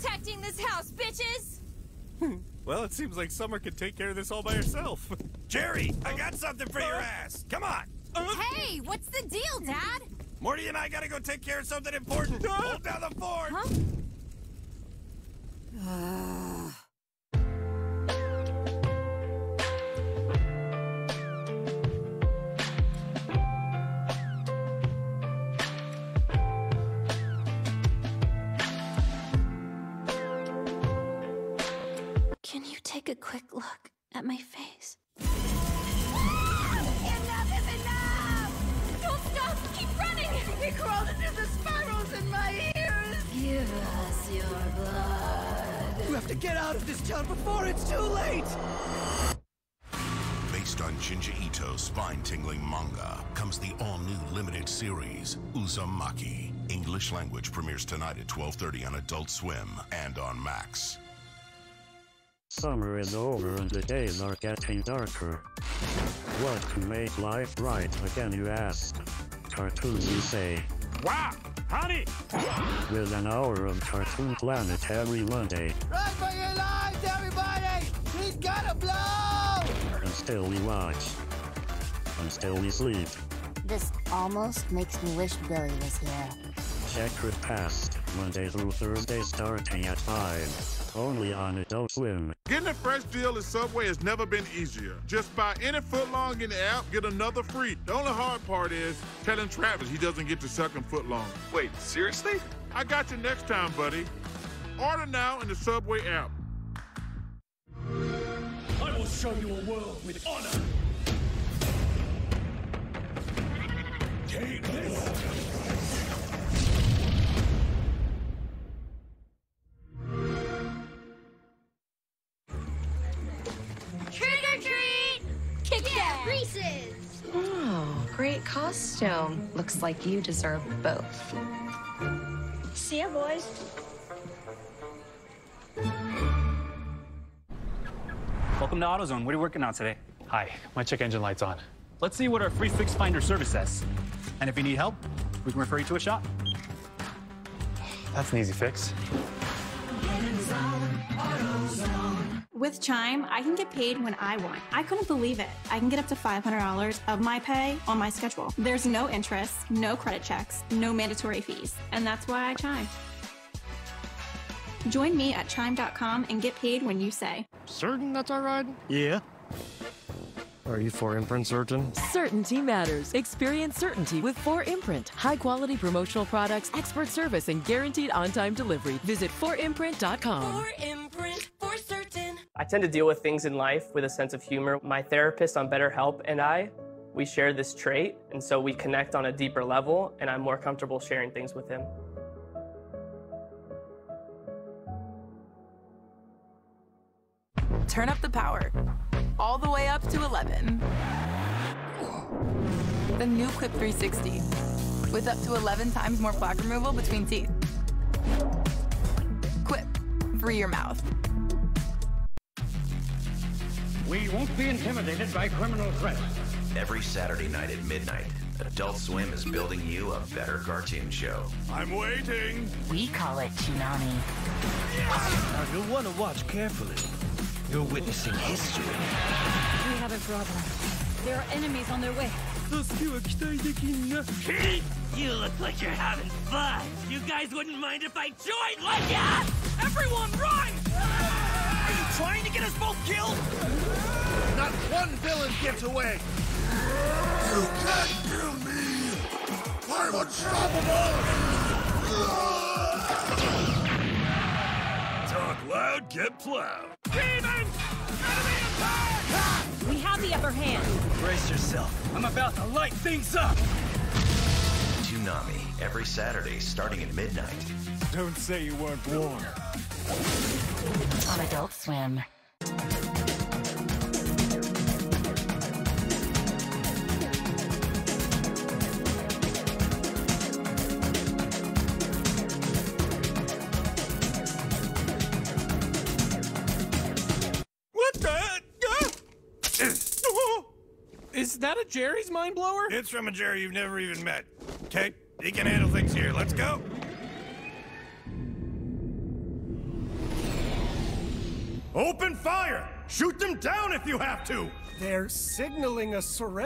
protecting this house, bitches! Well, it seems like Summer could take care of this all by herself. Jerry, I got something for your ass. Come on. Hey, what's the deal, Dad? Morty and I gotta go take care of something important. Hold down the fort. Huh? Ah. Can you take a quick look at my face? Enough is enough! Don't stop! Keep running! He crawled into the spirals in my ears! Give us your blood. You have to get out of this town before it's too late! Based on Junji Ito's spine-tingling manga comes the all-new limited series Uzumaki. English language premieres tonight at 12:30 on Adult Swim and on Max. Summer is over and the days are getting darker. What can make life bright again, you ask? Cartoons, you say. Wow! Honey! With an hour of Cartoon Planet every Monday, Run for your lives, everybody! He's gonna blow! and still we watch. And still we sleep. This almost makes me wish Billy was here. Checkered Past, Monday through Thursday starting at 5. Only on Adult Swim. Getting a fresh deal at Subway has never been easier. Just buy any footlong in the app, get another free. The only hard part is telling Travis he doesn't get the second him footlong. Wait, seriously? I got you next time, buddy. Order now in the Subway app. I will show you a world with honor. Take this. Great costume. Looks like you deserve both. See ya, boys. Welcome to AutoZone. What are you working on today? Hi, my check engine light's on. Let's see what our free fix finder service says. And if you need help, we can refer you to a shop. That's an easy fix. With Chime, I can get paid when I want. I couldn't believe it. I can get up to $500 of my pay on my schedule. There's no interest, no credit checks, no mandatory fees. And that's why I Chime. Join me at chime.com and get paid when you say. Certain that's our ride? Yeah. Are you 4imprint certain? Certainty matters. Experience certainty with 4imprint. High quality promotional products, expert service, and guaranteed on time delivery. Visit 4imprint.com. imprint for certain. I tend to deal with things in life with a sense of humor. My therapist on BetterHelp and I, we share this trait, and so we connect on a deeper level, and I'm more comfortable sharing things with him. Turn up the power. All the way up to 11. The new Quip 360. With up to 11 times more plaque removal between teeth. Quip. Free your mouth. We won't be intimidated by criminal threats. Every Saturday night at midnight, Adult Swim is building you a better cartoon show. I'm waiting. We call it Toonami. Now you'll want to watch carefully. You're witnessing history. We have a problem. There are enemies on their way. You look like you're having fun. You guys wouldn't mind if I joined, would ya? Everyone run! Are you trying to get us both killed? Not one villain gets away. You can't kill me! I'm unstoppable! Talk loud, get plowed. Demons! Enemy attack! We have the upper hand. Brace yourself. I'm about to light things up. Toonami, every Saturday starting at midnight. Don't say you weren't warned. On Adult Swim. What the? Is that a Jerry's mind blower? It's from a Jerry you've never even met. Okay, he can handle things here. Let's go. Open fire! Shoot them down if you have to! They're signaling a surrender.